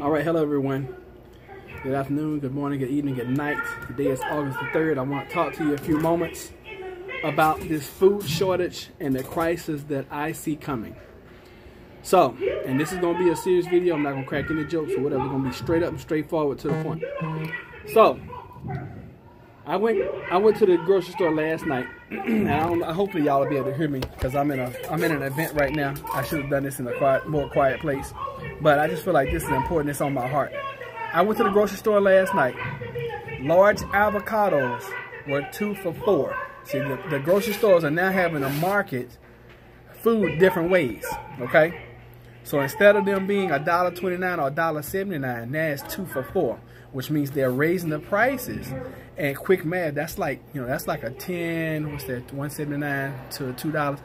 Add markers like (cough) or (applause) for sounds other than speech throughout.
All right, hello everyone. Good afternoon, good morning, good evening, good night. Today is August the 3rd. I want to talk to you a few moments about this food shortage and the crisis that I see coming. So, and this is going to be a serious video. I'm not going to crack any jokes or whatever. Going to be straight up and straightforward to the point. So, I went I went to the grocery store last night, (clears throat) and I don't, hopefully y'all will be able to hear me because I'm in a I'm in an event right now. I should have done this in a quiet, more quiet place, but I just feel like this is important. It's on my heart. I went to the grocery store last night. Large avocados were two for four. See, the, the grocery stores are now having to market food different ways. Okay, so instead of them being a dollar twenty nine or a dollar seventy nine, now it's two for four which means they're raising the prices. And quick math, that's like, you know, that's like a 10, what's that, 179 to $2.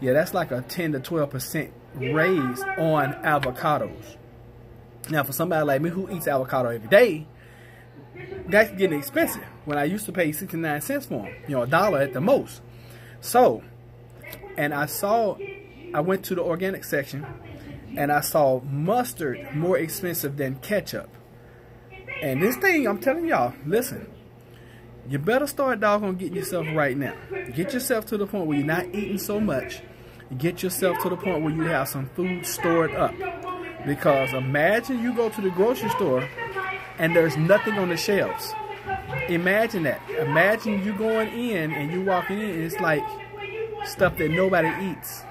Yeah, that's like a 10 to 12% raise on avocados. Now, for somebody like me who eats avocado every day, that's getting expensive. When I used to pay 69 cents for them, you know, a dollar at the most. So, and I saw, I went to the organic section and I saw mustard more expensive than ketchup. And this thing, I'm telling y'all, listen, you better start doggone getting yourself right now. Get yourself to the point where you're not eating so much. Get yourself to the point where you have some food stored up. Because imagine you go to the grocery store and there's nothing on the shelves. Imagine that. Imagine you going in and you walking in and it's like stuff that nobody eats.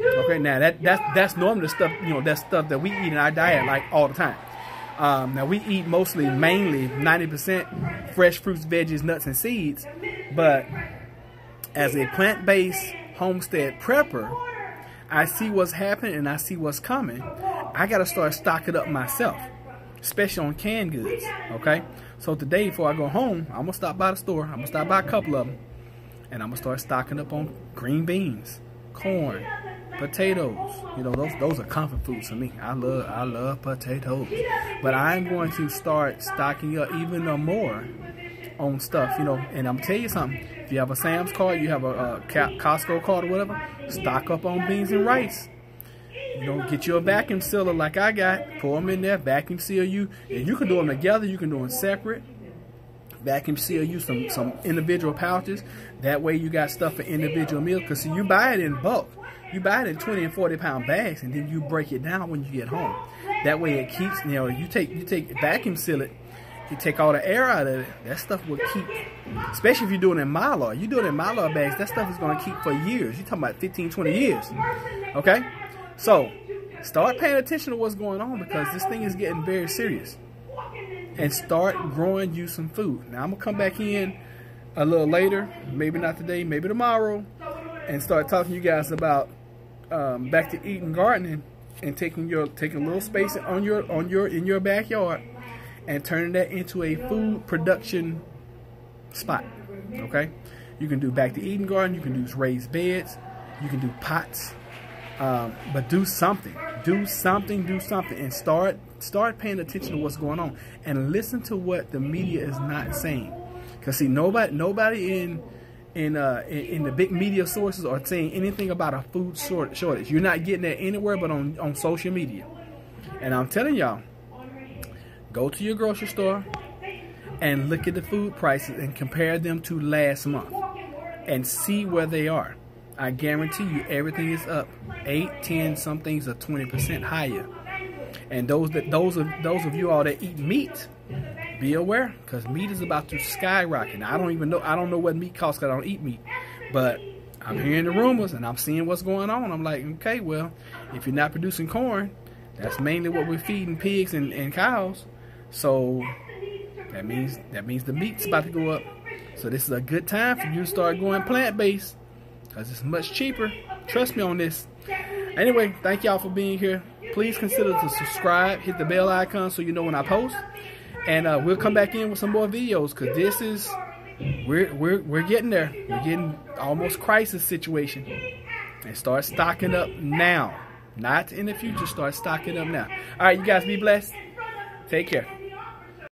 Okay, now that that's that's normally stuff, you know, that stuff that we eat in our diet like all the time. Um, now we eat mostly, mainly, 90% fresh fruits, veggies, nuts, and seeds. But as a plant-based homestead prepper, I see what's happening and I see what's coming. I got to start stocking up myself, especially on canned goods, okay? So today, before I go home, I'm going to stop by the store. I'm going to stop by a couple of them. And I'm going to start stocking up on green beans, corn, potatoes. You know, those those are comfort foods for me. I love I love potatoes. But I'm going to start stocking up even more on stuff, you know. And I'm tell you something. If you have a Sam's card, you have a, a Costco card or whatever, stock up on beans and rice. You know, get you a vacuum sealer like I got. Pour them in there, vacuum seal you. And you can do them together. You can do them separate vacuum seal you some some individual pouches that way you got stuff for individual meals because you buy it in bulk you buy it in 20 and 40 pound bags and then you break it down when you get home. That way it keeps, you know, you take you take vacuum seal it, you take all the air out of it, that stuff will keep, especially if you're doing it in Mylar. You do it in Mylar bags, that stuff is going to keep for years. You're talking about 15, 20 years. Okay? So, start paying attention to what's going on because this thing is getting very serious. And start growing you some food. Now, I'm going to come back in a little later, maybe not today, maybe tomorrow, and start talking to you guys about um, back to Eden gardening and taking your taking a little space on your on your in your backyard and turning that into a food production spot. Okay, you can do back to Eden garden. You can do raised beds. You can do pots. Um, but do something. Do something. Do something, and start start paying attention to what's going on and listen to what the media is not saying. Cause see, nobody nobody in in, uh, in, in the big media sources are saying anything about a food shortage. You're not getting that anywhere but on, on social media. And I'm telling y'all, go to your grocery store and look at the food prices and compare them to last month and see where they are. I guarantee you everything is up 8, 10, some things are 20% higher. And those that those of those of you all that eat meat, be aware because meat is about to skyrocket. I don't even know. I don't know what meat costs because I don't eat meat, but I'm hearing the rumors and I'm seeing what's going on. I'm like, okay, well, if you're not producing corn, that's mainly what we're feeding pigs and, and cows. So that means that means the meat's about to go up. So this is a good time for you to start going plant-based because it's much cheaper. Trust me on this. Anyway, thank y'all for being here. Please consider to subscribe, hit the bell icon so you know when I post. And uh, we'll come back in with some more videos because this is we're we're we're getting there. We're getting almost crisis situation. And start stocking up now. Not in the future. Start stocking up now. All right, you guys be blessed. Take care.